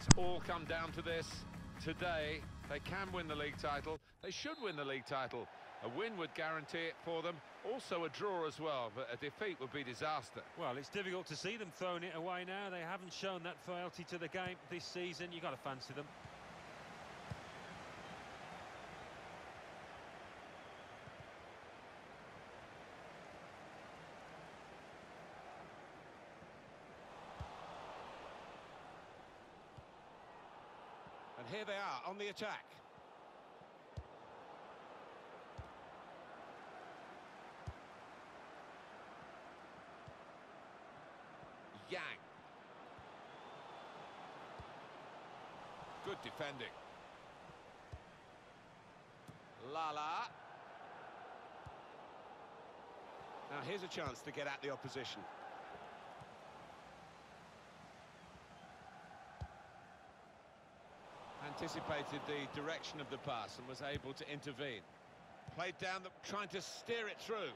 It's all come down to this. Today, they can win the league title. They should win the league title. A win would guarantee it for them. Also a draw as well, but a defeat would be disaster. Well, it's difficult to see them throwing it away now. They haven't shown that loyalty to the game this season. You've got to fancy them. And here they are on the attack. Yang. Good defending. Lala. Now here's a chance to get at the opposition. Anticipated the direction of the pass and was able to intervene. Played down, the, trying to steer it through.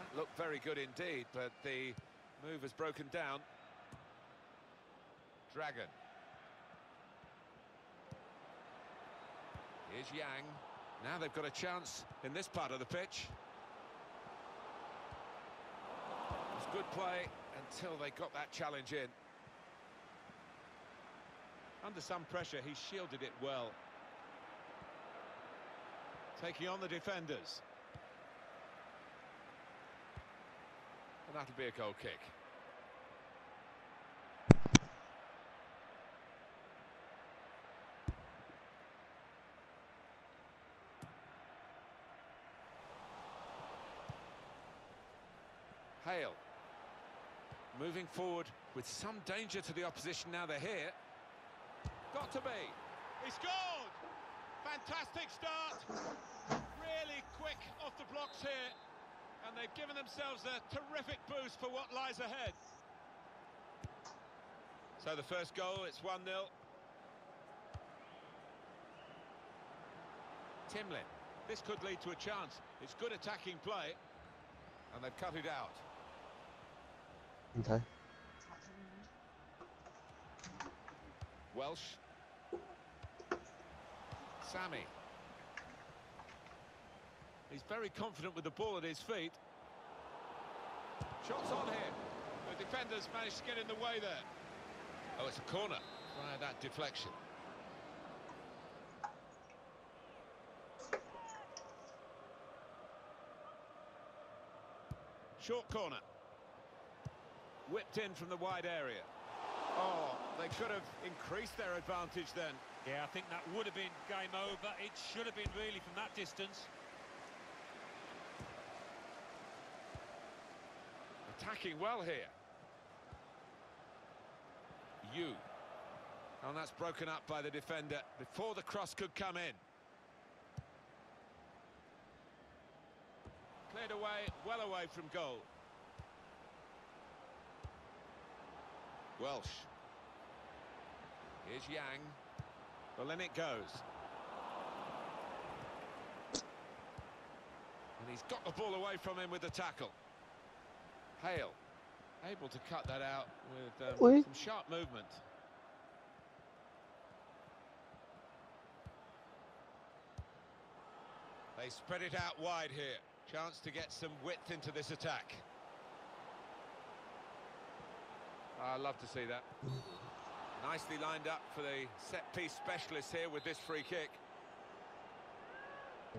That looked very good indeed, but the move has broken down. Dragon. Here's Yang. Now they've got a chance in this part of the pitch. It's good play until they got that challenge in. Under some pressure, he shielded it well. Taking on the defenders. And that'll be a goal kick. Hale. Moving forward with some danger to the opposition now they're here. Got to be. He scored! Fantastic start. Really quick off the blocks here. And they've given themselves a terrific boost for what lies ahead. So the first goal, it's 1-0. Timlin. This could lead to a chance. It's good attacking play. And they've cut it out. Okay. Welsh. Sammy. He's very confident with the ball at his feet. Shots on here. The defenders managed to get in the way there. Oh, it's a corner via that deflection. Short corner. Whipped in from the wide area. Oh, they could have increased their advantage then. Yeah, I think that would have been game over. It should have been really from that distance. Attacking well here. You. And that's broken up by the defender before the cross could come in. Cleared away, well away from goal. Welsh. Here's Yang. Well, in it goes. And he's got the ball away from him with the tackle. Hale. Able to cut that out with um, some sharp movement. They spread it out wide here. Chance to get some width into this attack. I love to see that. Nicely lined up for the set-piece specialist here with this free kick.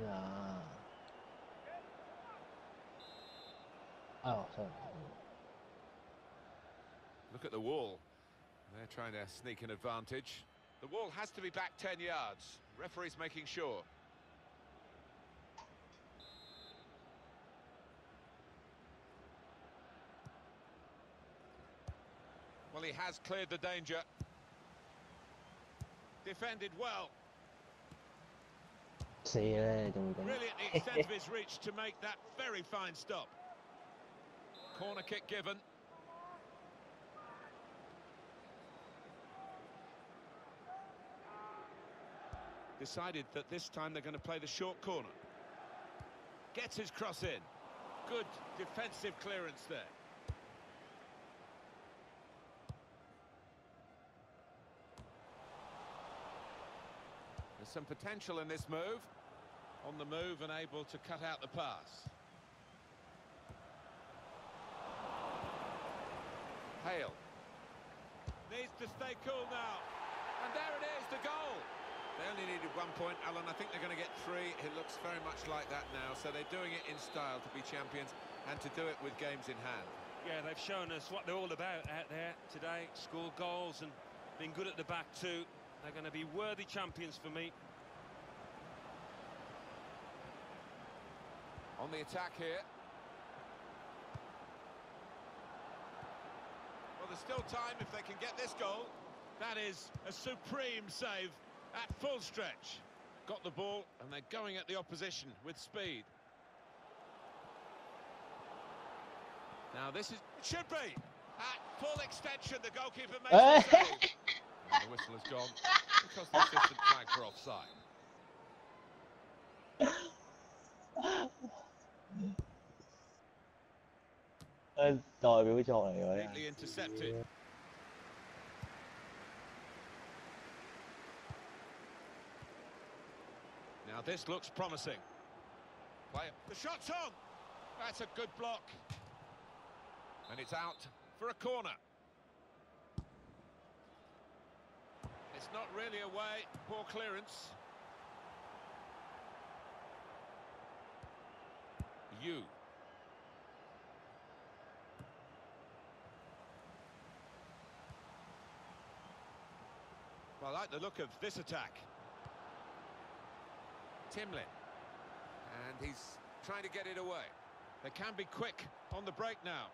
Yeah. Oh, sorry. Look at the wall. They're trying to sneak an advantage. The wall has to be back 10 yards. Referee's making sure. Well, he has cleared the danger. Defended well. See you later, Duncan. Really at the extent of his reach to make that very fine stop. Corner kick given. Decided that this time they're going to play the short corner. Gets his cross in. Good defensive clearance there. Some potential in this move. On the move and able to cut out the pass. Hale. Needs to stay cool now. And there it is, the goal. They only needed one point, Alan. I think they're going to get three. It looks very much like that now. So they're doing it in style to be champions and to do it with games in hand. Yeah, they've shown us what they're all about out there today. Score goals and been good at the back too. They're going to be worthy champions for me. On the attack here. Well, there's still time if they can get this goal. That is a supreme save at full stretch. Got the ball and they're going at the opposition with speed. Now this is... It should be! At full extension, the goalkeeper makes the save. And the whistle has gone because the assistant flagged for offside. Biểu cái trò này rồi Neatly intercepted. Now this looks promising. The shot's on! That's a good block. And it's out for a corner. It's not really away. Poor clearance. You. Well, I like the look of this attack. Timlin. And he's trying to get it away. They can be quick on the break now.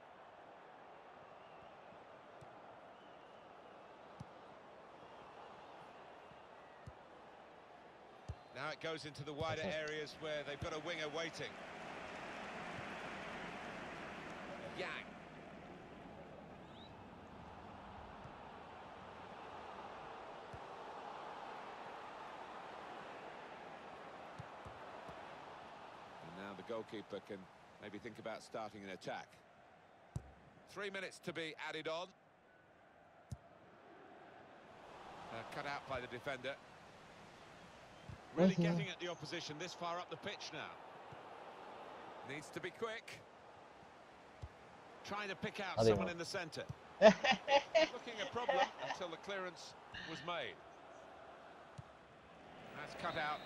Now it goes into the wider areas where they've got a winger waiting. Yang. And now the goalkeeper can maybe think about starting an attack. Three minutes to be added on. Uh, cut out by the defender. Really Mhm. getting at the opposition this far up the pitch now. Needs to be quick. Trying to pick out someone in the centre. Looking a problem until the clearance was made. That's cut out.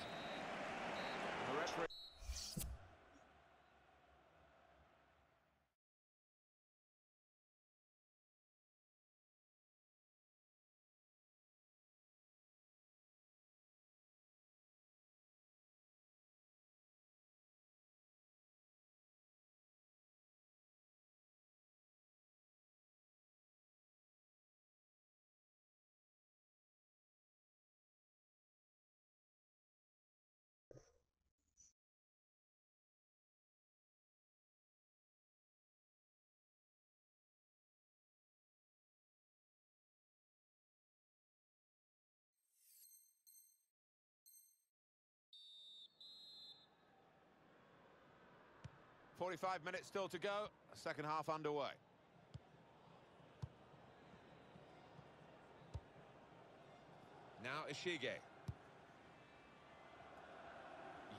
The referee. Forty-five minutes still to go. Second half underway. Now Ishige.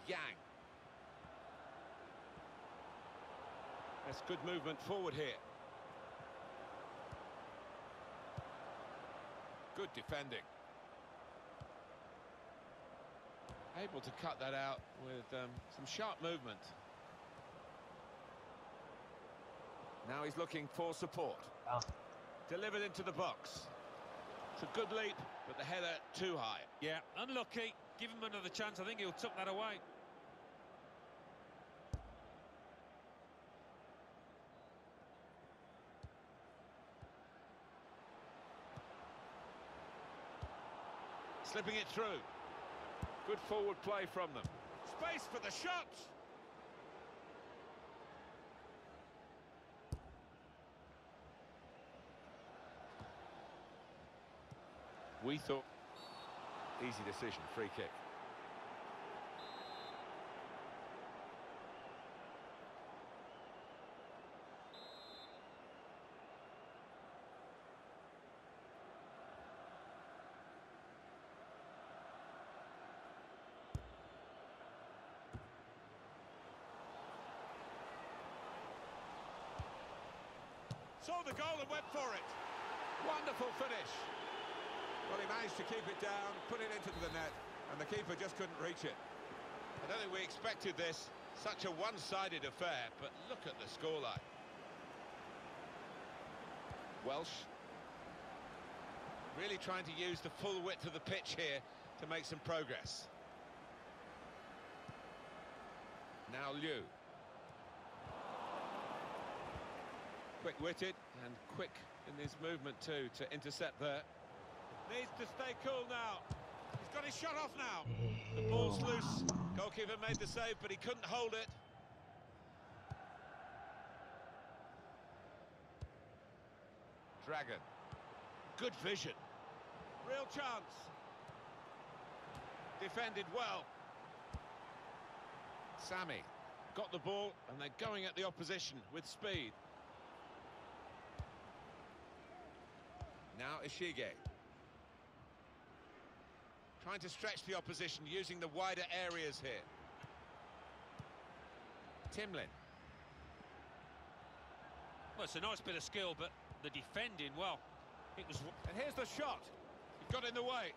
Yang. That's good movement forward here. Good defending. Able to cut that out with um, some sharp movement. Now he's looking for support. Delivered into the box. It's a good leap, but the header too high. Yeah, unlucky. Give him another chance. I think he'll tuck that away. Slipping it through. Good forward play from them. Space for the shot. We thought... Easy decision, free kick. Saw the goal and went for it. Wonderful finish. Well, he managed to keep it down, put it into the net, and the keeper just couldn't reach it. I don't think we expected this. Such a one-sided affair, but look at the scoreline. Welsh. Really trying to use the full width of the pitch here to make some progress. Now Liu. Quick-witted and quick in his movement too to intercept there. Needs to stay cool now. He's got his shot off now. The ball's loose. Goalkeeper made the save, but he couldn't hold it. Dragon. Good vision. Real chance. Defended well. Sammy got the ball and they're going at the opposition with speed. Now Ishige. Trying to stretch the opposition using the wider areas here. Timlin. Well, it's a nice bit of skill, but the defending, well, it was... And here's the shot. He got in the way.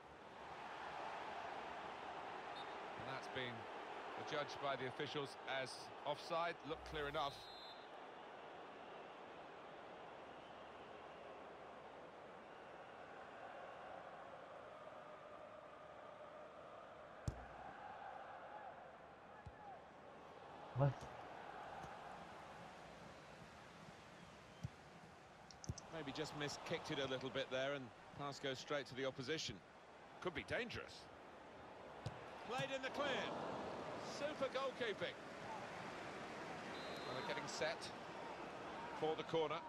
And that's been judged by the officials as offside. Looked clear enough. Maybe just missed, kicked it a little bit there, and pass goes straight to the opposition. Could be dangerous. Played in the clear. Super goalkeeping. And they're getting set for the corner.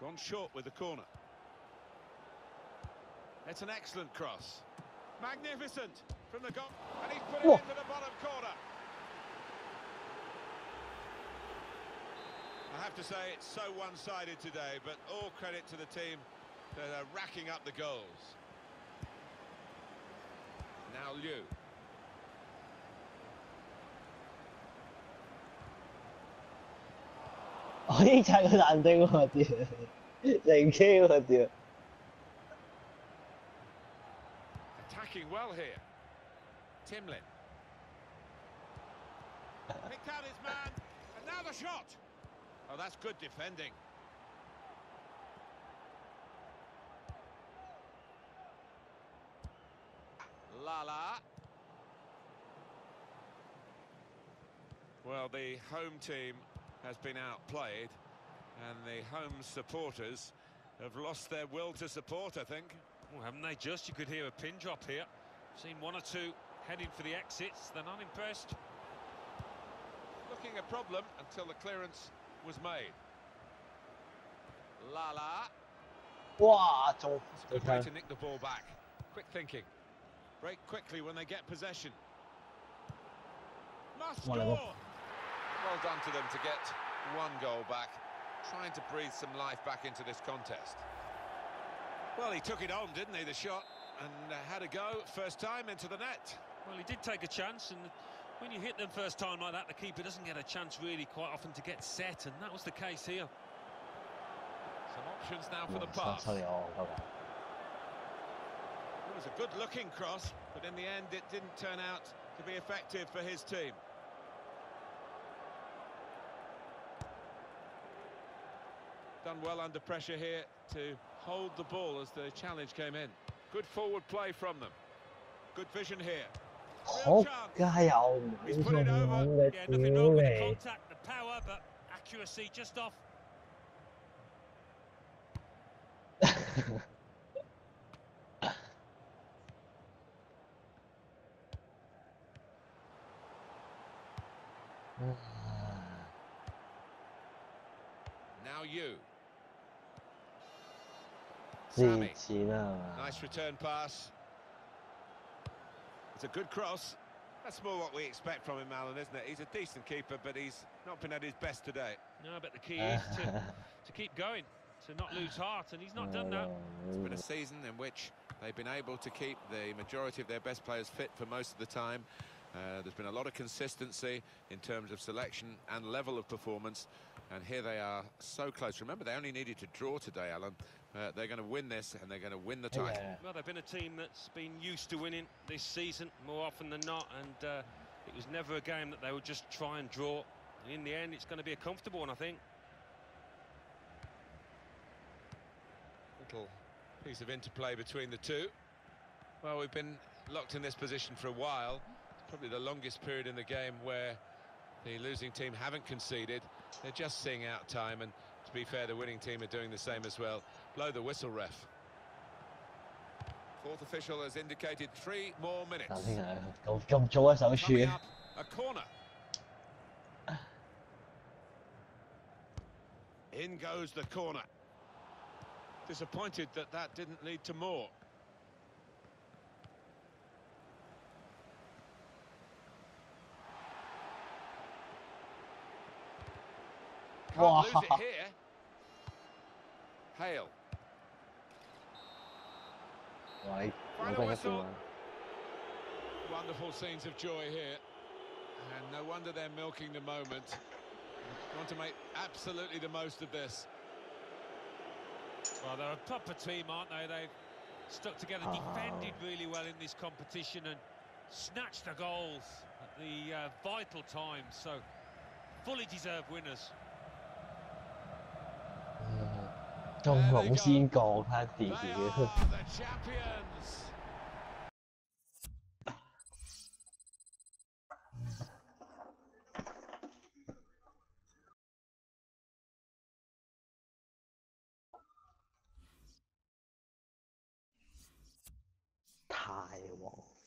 Gone short with the corner. It's an excellent cross. Magnificent from the goal. And he's put it Whoa. into the bottom corner. I have to say it's so one-sided today, but all credit to the team that are racking up the goals. Now Liu.我已经踩佢烂丁喎，屌！零 K 喎，屌！ Well here. Timlin. Picked out his man, and now the shot. Oh, that's good defending. Lala. Well, the home team has been outplayed, and the home supporters have lost their will to support, I think. Well, haven't they just? You could hear a pin drop here. Seen one or two heading for the exits. They're not impressed. looking a problem until the clearance was made. Lala. 哇，中 It's a good way to nick the ball back. Quick thinking. Break quickly when they get possession. Must One score. of them. Well done to them to get one goal back. Trying to breathe some life back into this contest. Well, he took it on, didn't he, the shot? and had a go first time into the net. Well, he did take a chance, and when you hit them first time like that, the keeper doesn't get a chance really quite often to get set, and that was the case here. Some options now for the pass. It was a good-looking cross, but in the end it didn't turn out to be effective for his team. Done well under pressure here to hold the ball as the challenge came in. Good forward play from them. Good vision here. Oh, guy, oh, He's put it over. Yeah, nothing wrong with the contact, the power, but accuracy just off. now you. Nice return pass. It's a good cross. That's more what we expect from him, Alan, isn't it? He's a decent keeper, but he's not been at his best today. No, but the key is to, to keep going, to not lose heart, and he's not done that. It's been a season in which they've been able to keep the majority of their best players fit for most of the time. Uh, there's been a lot of consistency in terms of selection and level of performance, and here they are so close. Remember, they only needed to draw today, Alan, uh, they're going to win this, and they're going to win the title. Yeah. Well, they've been a team that's been used to winning this season more often than not, and uh, it was never a game that they would just try and draw. And in the end, it's going to be a comfortable one, I think. Little piece of interplay between the two. Well, we've been locked in this position for a while. It's probably the longest period in the game where the losing team haven't conceded. They're just seeing out time, and to be fair, the winning team are doing the same as well. Blow the whistle, ref. Fourth official has indicated three more minutes. I think uh, I'll jump Joyce, that was shooting. A corner. In goes the corner. Disappointed that that didn't lead to more. Can't lose it here. Hale. Like, Final whistle. Wonderful scenes of joy here. And no wonder they're milking the moment. Want to make absolutely the most of this. Well, they're a proper team, aren't they? They've stuck together, oh. defended really well in this competition and snatched the goals at the uh, vital time. So, fully deserved winners. 仲好先告他底己。太和。